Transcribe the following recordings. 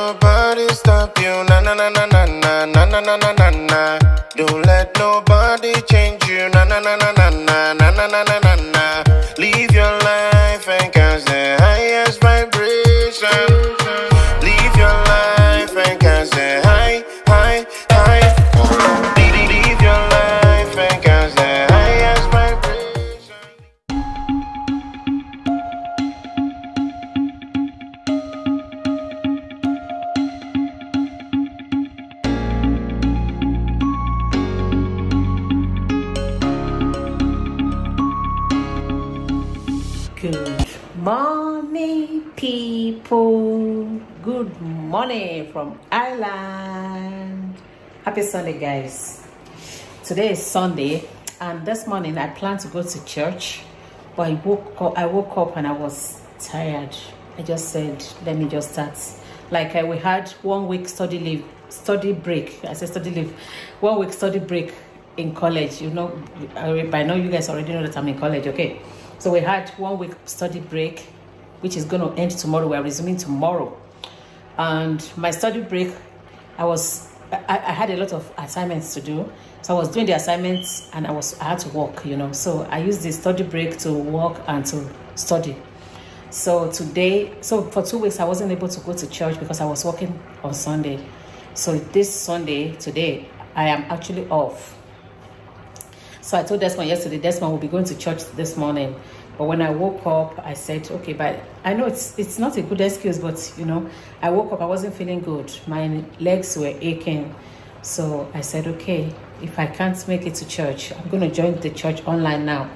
nobody stop you. Na na na na na na na na na na na na. Don't let nobody change you. Na na na na na na na na na na na. Live your life and catch the morning from Ireland. Happy Sunday, guys. Today is Sunday, and this morning I planned to go to church, but I woke up. I woke up and I was tired. I just said, "Let me just start." Like we had one week study leave, study break. I said study leave, one week study break in college. You know, I- by now you guys already know that I'm in college. Okay, so we had one week study break, which is going to end tomorrow. We are resuming tomorrow, and my study break, I was I, I had a lot of assignments to do. So I was doing the assignments and I was I had to work, you know. So I used the study break to work and to study. So today, so for two weeks, I wasn't able to go to church because I was working on Sunday. So this Sunday, today, I am actually off. So I told Desmond yesterday, Desmond will be going to church this morning. But when I woke up, I said, okay, but I know it's it's not a good excuse, but you know, I woke up, I wasn't feeling good. My legs were aching. So I said, okay, if I can't make it to church, I'm going to join the church online now.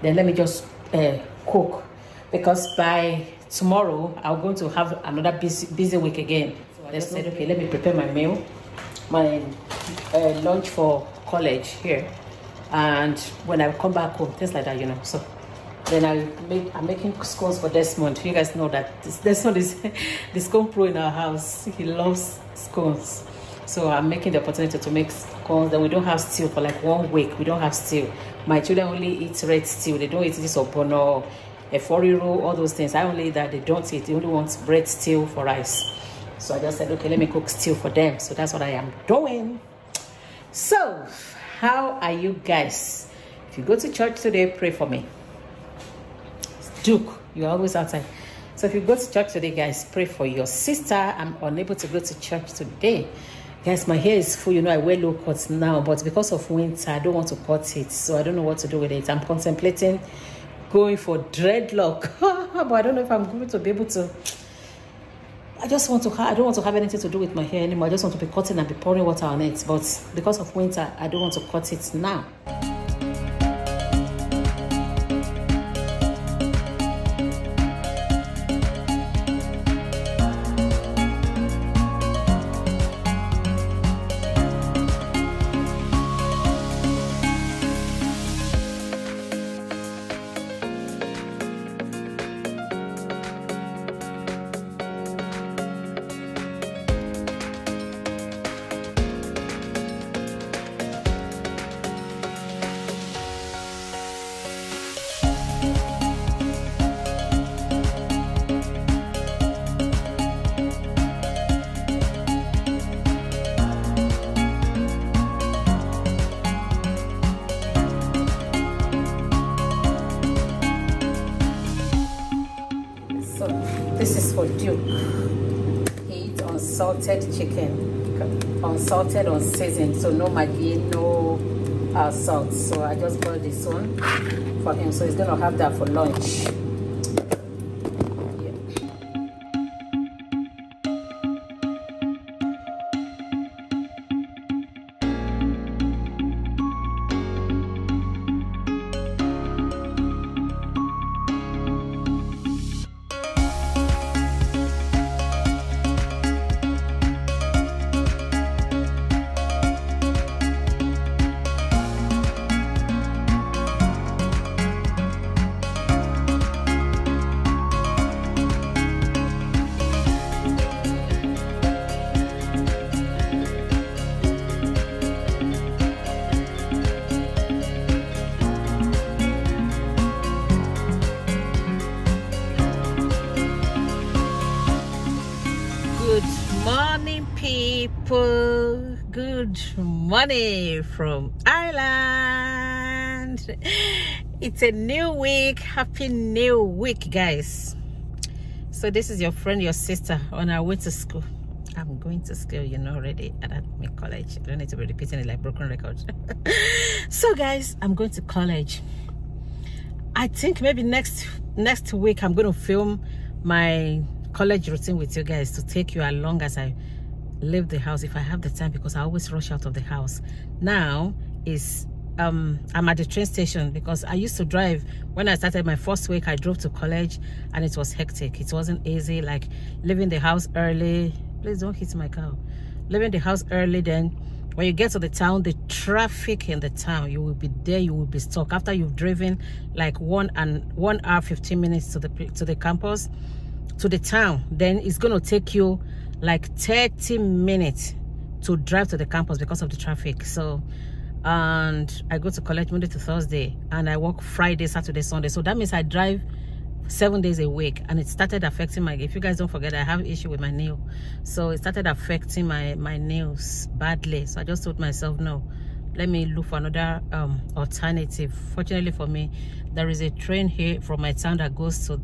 Then let me just uh, cook because by tomorrow I'm going to have another busy busy week again. So I said, okay, let me prepare my meal, my uh, lunch for college here, and when I come back home, things like that, you know. So then I make I'm making scones for Desmond. You guys know that this Desmond is the scone pro in our house. He loves scones. So I'm making the opportunity to make scones. Then we don't have stew for like one week. We don't have stew. My children only eat red stew. They don't eat this opono, a roll, all those things. I only eat that. They don't eat. They only want bread stew for rice. So I just said, okay, let me cook stew for them. So that's what I am doing. So, how are you guys? If you go to church today, pray for me. You're always outside. So if you go to church today, guys, pray for your sister. I'm unable to go to church today. Guys, my hair is full. You know, I wear low cuts now, but because of winter, I don't want to cut it. So I don't know what to do with it. I'm contemplating going for dreadlock. but I don't know if I'm going to be able to. I just want to. I don't want to have anything to do with my hair anymore. I just want to be cutting and be pouring water on it. But because of winter, I don't want to cut it now. Unsalted chicken, unsalted, unseasoned. So no maggi, no uh, salt. So I just bought this one for him. So he's gonna have that for lunch. Good morning from Ireland. It's a new week. Happy new week, guys. So this is your friend, your sister on our way to school. I'm going to school, you know already, at my college. I don't need to be repeating it like broken records. so guys, I'm going to college. I think maybe next next week I'm going to film my college routine with you guys to take you along as I leave the house if I have the time because I always rush out of the house. Now is um I'm at the train station because I used to drive when I started my first week I drove to college and it was hectic. It wasn't easy like leaving the house early. Please don't hit my car. Leaving the house early then when you get to the town the traffic in the town you will be there you will be stuck after you've driven like one and one hour 15 minutes to the to the campus to the town then it's going to take you like 30 minutes to drive to the campus because of the traffic. So and i go to college monday to thursday and i work friday saturday sunday. So that means i drive seven days a week and it started affecting my if you guys don't forget i have issue with my nail. So it started affecting my my nails badly. So i just told myself no let me look for another um alternative. Fortunately for me there is a train here from my town that goes to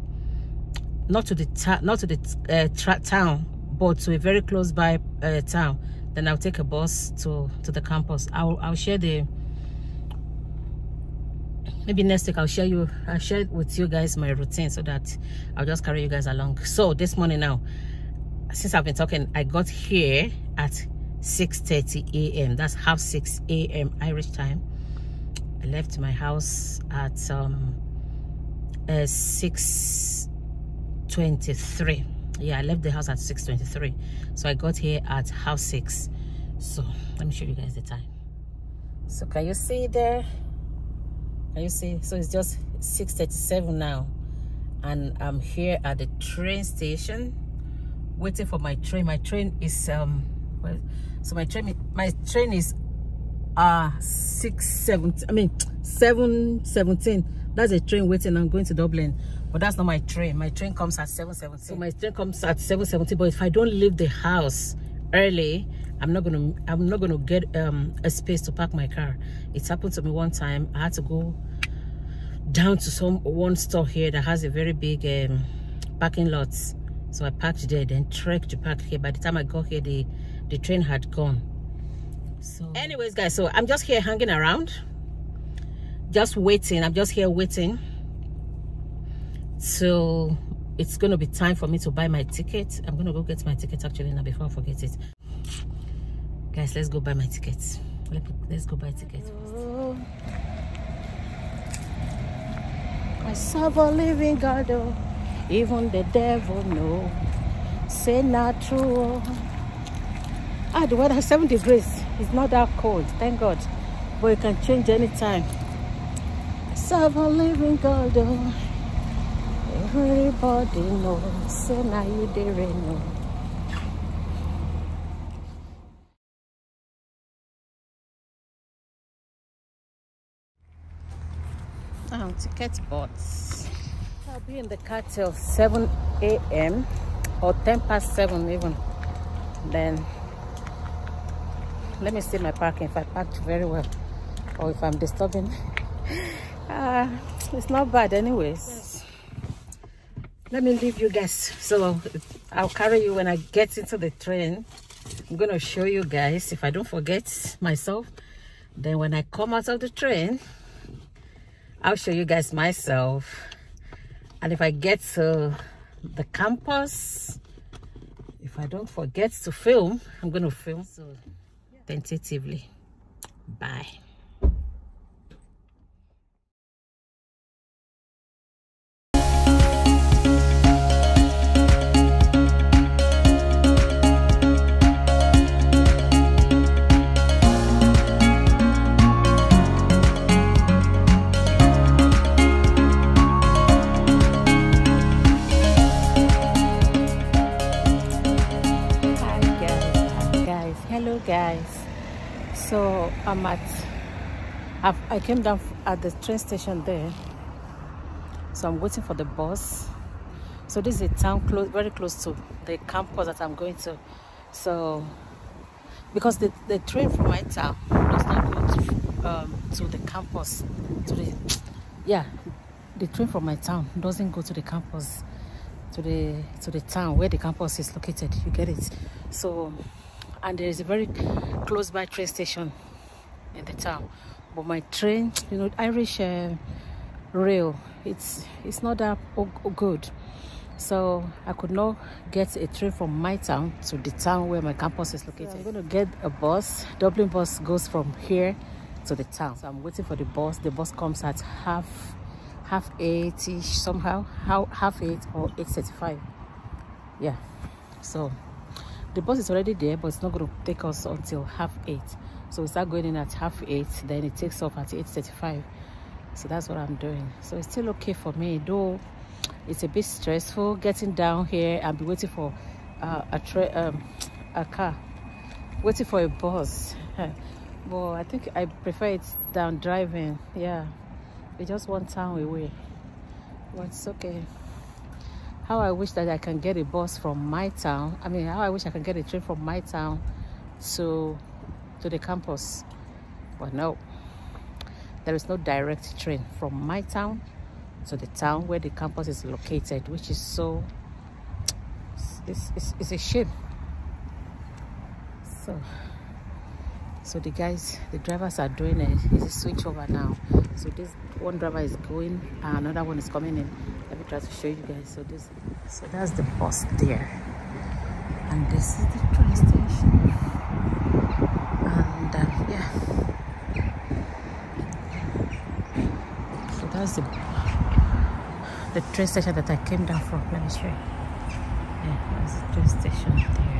not to the not to the uh, town but to a very close by uh, town then i'll take a bus to to the campus. I'll i'll share the maybe next week i'll share you i'll share with you guys my routine so that i'll just carry you guys along. So this morning now since i've been talking i got here at 6 30 a.m that's half 6 a.m irish time. I left my house at um uh, 6 23 yeah i left the house at 6:23, so i got here at half six. So let me show you guys the time. So can you see there? Can you see? So it's just 6:37 now. And i'm here at the train station waiting for my train. My train is um well, so my train my train is uh 6 7 i mean 7 17 that's a train waiting. I'm going to dublin but that's not my train. My train comes at 7:17. so my train comes at 7:17. but if i don't leave the house early i'm not gonna i'm not gonna get um a space to park my car. It's happened to me one time. I had to go down to some one store here that has a very big um parking lot. So i parked there then trekked to park here. By the time i got here the the train had gone. So anyways guys so i'm just here hanging around. Just waiting. I'm just here waiting so it's gonna be time for me to buy my ticket. I'm gonna go get my ticket actually now before i forget it. Guys let's go buy my tickets. Let's go buy tickets oh, i serve a living god oh, even the devil know. Say not true ah the weather 7 degrees. It's not that cold thank god. But it can change anytime. Serve a living god oh. Everybody knows, say now you dare know. Oh, ticket bought. I'll be in the car till 7 a.m. or 10 past 7 even. Then, let me see my parking if I parked very well or if I'm disturbing. Uh, it's not bad anyways let me leave you guys. So i'll carry you when i get into the train. I'm gonna show you guys if i don't forget myself then when i come out of the train i'll show you guys myself. And if i get to the campus if i don't forget to film i'm gonna film so tentatively. Bye so i'm at I've, i came down at the train station there. So i'm waiting for the bus. So this is a town close very close to the campus that i'm going to. So, because the, the train from my town does not go to, um, to the campus, to the, yeah, the train from my town doesn't go to the campus, to the, to the town where the campus is located, you get it? So, and there is a very close by train station in the town. But my train, you know, Irish uh, rail, it's, it's not that good. So i could not get a train from my town to the town where my campus is located. So i'm going to get a bus. Dublin bus goes from here to the town. So i'm waiting for the bus. The bus comes at half half eight ish somehow how half eight or 8.35 yeah. So the bus is already there but it's not going to take us until half eight. So we start going in at half eight then it takes off at 8.35 so that's what i'm doing. So it's still okay for me though it's a bit stressful getting down here and be waiting for uh, a um, a car waiting for a bus. But i think i prefer it down driving. Yeah it's just one town away but it's okay how i wish that i can get a bus from my town i mean how i wish i can get a train from my town to to the campus but no there is no direct train from my town to the town where the campus is located, which is so, it's, it's, it's a shame. So, so the guys, the drivers are doing it. It's a switch over now. So this one driver is going, another one is coming in. Let me try to show you guys. So this, so that's the bus there, and this is the train station. And uh, yeah, so that's the the train station that I came down from. Let me show you. Yeah, there's the train station there.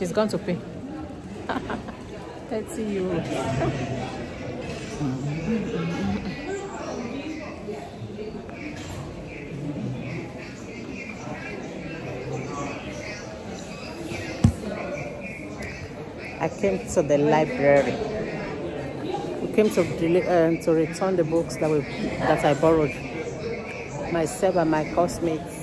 She's gone to pay. 30 euros. I came to the library. We came to uh, to return the books that we that I borrowed myself and my classmates.